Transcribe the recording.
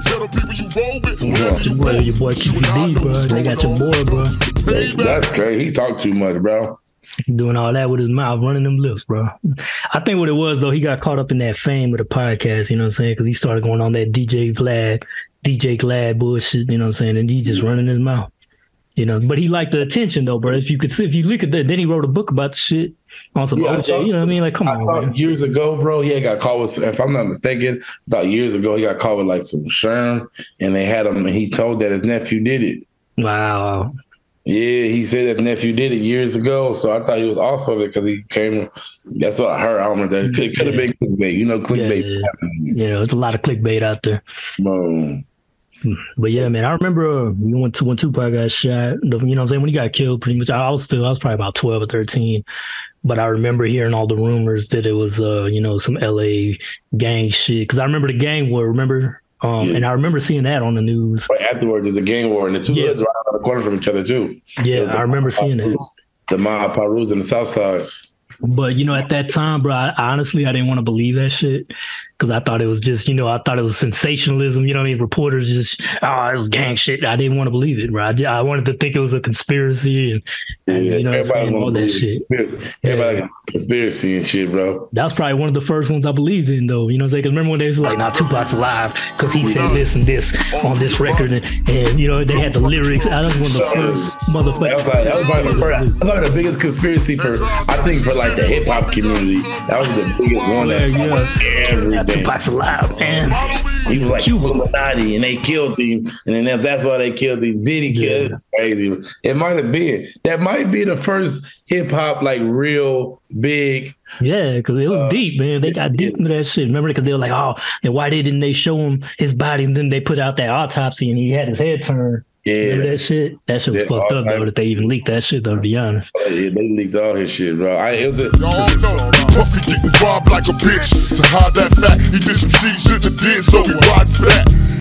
can tell the people you roll with. Whatever Your you boy, want. your boy Shoot, I Keefe D, bro. They got your boy, bro. on. That's crazy. He talk too much, bro. Doing all that with his mouth, running them lips, bro. I think what it was though, he got caught up in that fame of the podcast. You know what I'm saying? Because he started going on that DJ Vlad, DJ Glad bullshit. You know what I'm saying? And he just running his mouth. You know, but he liked the attention though, bro. If you could see, if you look at that, then he wrote a book about the shit on some Yeah, OJ. thought- you know what I mean? Like, come I on, thought years ago, bro, he had got caught with, if I'm not mistaken, I thought years ago he got caught with like some sherm and they had him and he told that his nephew did it. Wow. Yeah, he said that nephew did it years ago. So I thought he was off of it because he came. That's what I heard. I don't remember. That. It could have been clickbait. You know, clickbait. Yeah. know, it's a lot of clickbait out there. Bro. But yeah, man, I remember uh, we went to when Tupac got shot. You know what I'm saying? When he got killed, pretty much, I was still, I was probably about 12 or 13. But I remember hearing all the rumors that it was, uh, you know, some LA gang shit. Because I remember the gang war, remember? Um, Yeah. And I remember seeing that on the news. Right afterwards, there's a gang war, and the two Yeah. hoods right around the corner from each other too. Yeah, I remember seeing that. The Mob Pirus and the South Sides. But you know, at that time, bro, I, honestly, I didn't want to believe that shit because I thought it was just, you know, I thought it was sensationalism. You know, what I mean, reporters just, oh, it was gang shit. I didn't want to believe it, bro. I, I wanted to think it was a conspiracy and, and you know, saying, all that shit. Conspiracy. Everybody Yeah. conspiracy and shit, bro. That was probably one of the first ones I believed in, though. You know what I'm saying? Because remember when they was like, "Nah, Tupac's alive," because he said this and this on this record, and, and you know they had the lyrics. I was one of the first That was, motherfuckers. like, that was probably the first, that was the biggest conspiracy for I think for like the hip hop community. That was the biggest one that Yeah, covered everything. Tupac's alive, man. He was like Illuminati, and they killed him, and then that- that's why they killed him. Did he kill? Yeah. Crazy. It might have been. That might be the first hip hop like real big. Yeah, because it was Uh, deep, man. They got deep into that shit. Remember, because they were like, "Oh, then why didn't they show him his body?" And then they put out that autopsy, and he had his head turned. Remember Yeah, that shit? That shit was Yeah, fucked all up though. right. That they even leaked that shit though. To be honest. Oh, yeah, they leaked all his shit, bro. I, it was a, Y'all know Puffy getting robbed like a bitch. To hide that fact, he did some shit he shouldn't have did, so he riding for that.